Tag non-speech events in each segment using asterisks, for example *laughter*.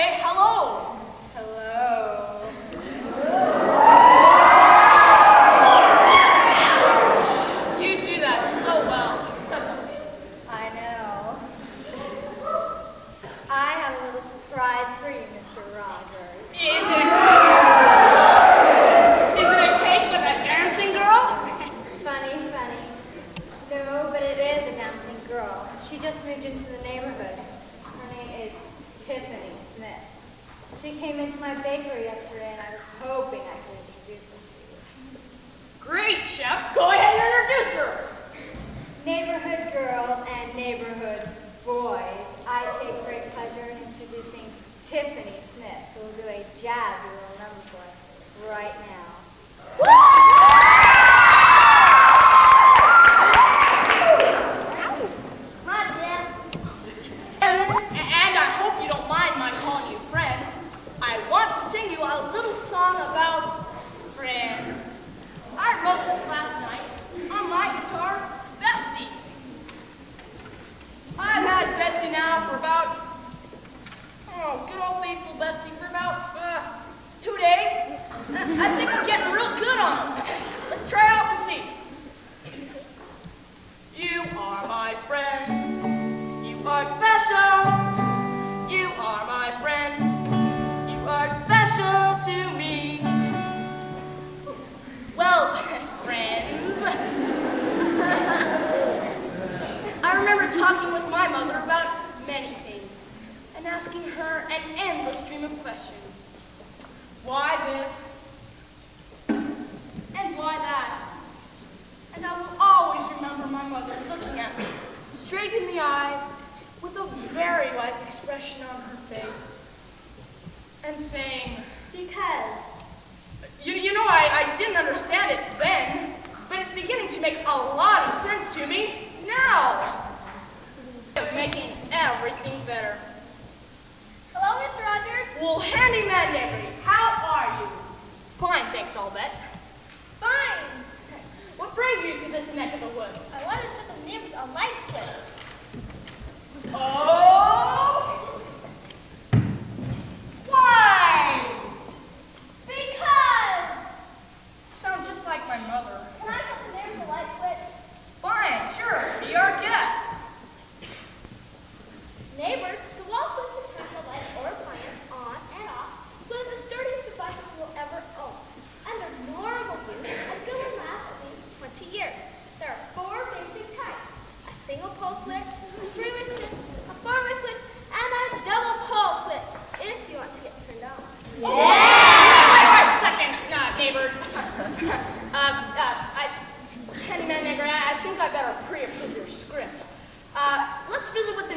say hello. Hello. you do that so well. I know. I have a little surprise for you, Mr. Rogers. Is it? Is it a cake with a dancing girl? funny, funny. No, but it is a dancing girl. She just moved into the neighborhood. Her name is Tiffany Smith. She came into my bakery yesterday, and I was hoping I could introduce her to you. Great, Chef. Go ahead and introduce her. Neighborhood girls and neighborhood boys, I take great pleasure in introducing Tiffany Smith, who will do a jazzy little number for us right now. Woo! understand it then, but it's beginning to make a lot of sense to me now. Of making everything better. Hello, Mr. Rogers. Well, handyman Negri, how are you? Fine, thanks, all that. Fine. What brings you to this neck of the woods? I wanted to show the neighbors a light switch. Oh!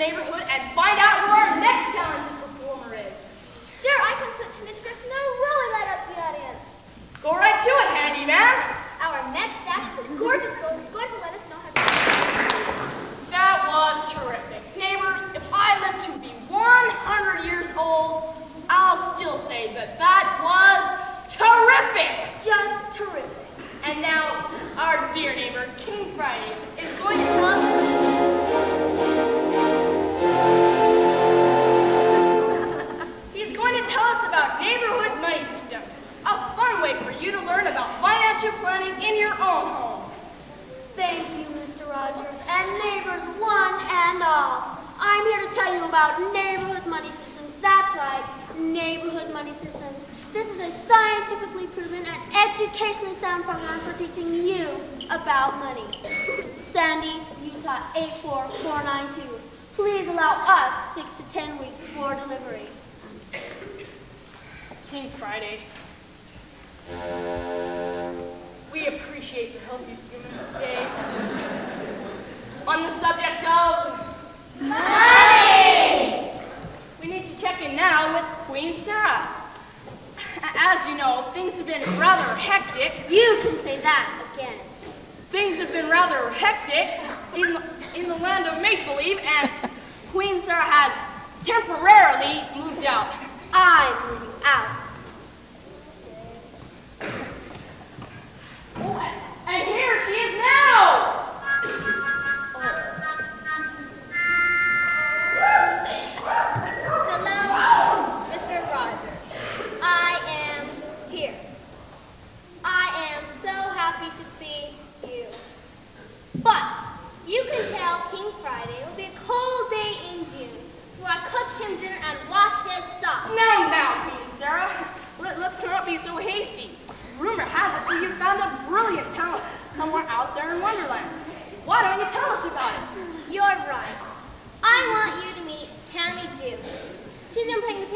neighborhood and find out who our next talented performer is. Sure, I can switch an Chris and they'll really light up the audience. Go right to it, handyman. Our next act is gorgeous girl who's going to let us know how to That was terrific. Neighbors, if I live to be 100 years old, I'll still say that that was terrific. Just terrific. And now, our dear neighbor, King Friday, is going to tell us about money. Sandy, Utah 84492. Please allow us six to ten weeks for delivery. King Friday. We appreciate the help you've given us today. On the subject of Money! We need to check in now with Queen Sarah. As you know, things have been rather hectic. You can say that again. Things have been rather hectic in the, in the land of make-believe, and *laughs* Queen Sarah has temporarily moved out. I'm moving out.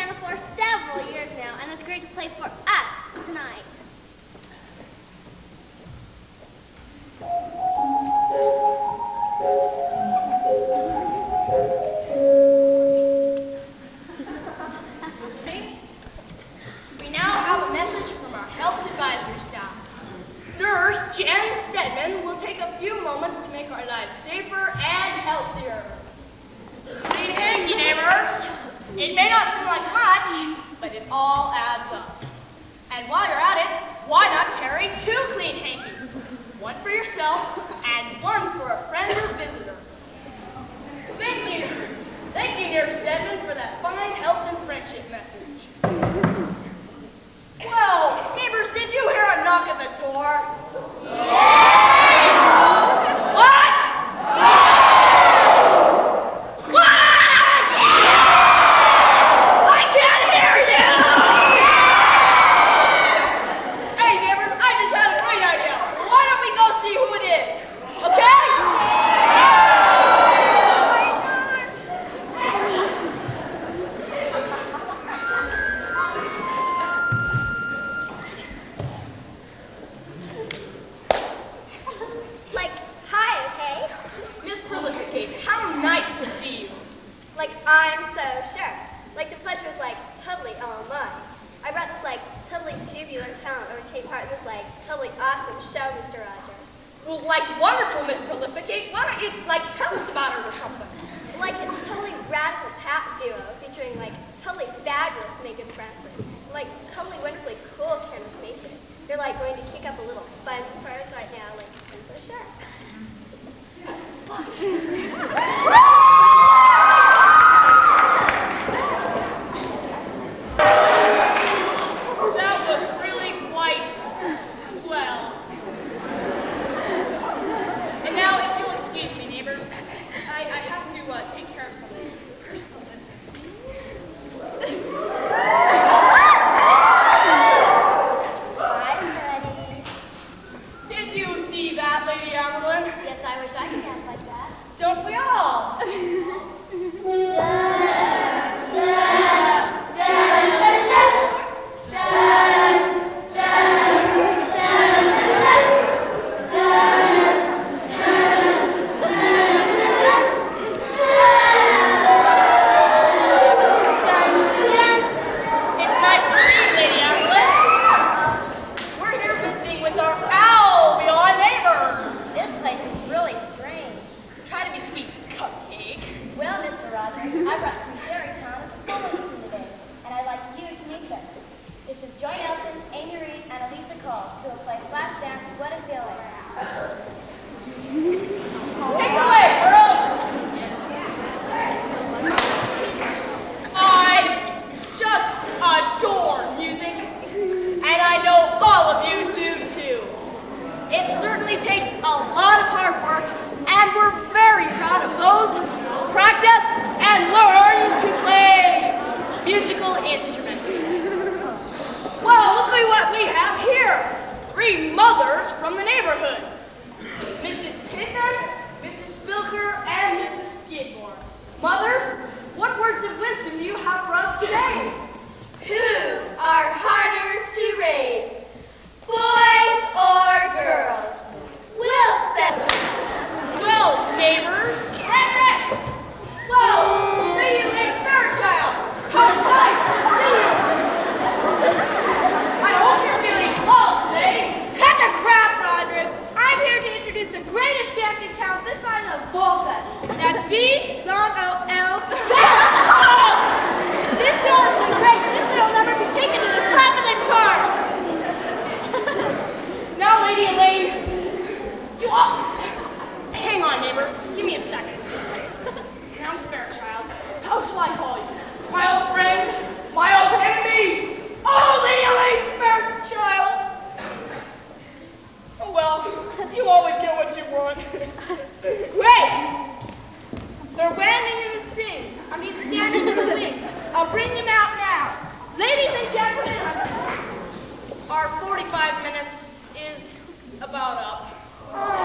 Piano for several years now, and it's great to play for us tonight. We now have a message from our health advisory staff. Nurse Jen Stedman will take a few moments to make our lives safer and healthier. Clean hanky, neighbors. It may not seem like much, but it all adds up. And while you're at it, why not carry two clean hankies? One for yourself and one for a friend or visitor. Thank you. Thank you, Nurse Stedman, for that fine health and friendship message. Well, neighbors, did you hear a knock at the door? What? What? I can't hear you! Hey, neighbors, I just had a great idea. Why don't we go see who it is? Okay? Like, hi, okay? Miss Prolificate, how nice to see you. Like, I'm so sure. Like, the pleasure's like totally all mine. I brought this like totally tubular talent over to take part this like totally awesome show, Mr. Rogers. Well, like wonderful, Miss Prolificate. Eh, why don't you like tell us about her or something? Like, it's a totally radical tap duo featuring like totally fabulous Megan Franklin. Like, totally wonderfully cool Candace Mason. They're like going to kick up a little fun for us right now, like, I'm so sure. 45 minutes is about up.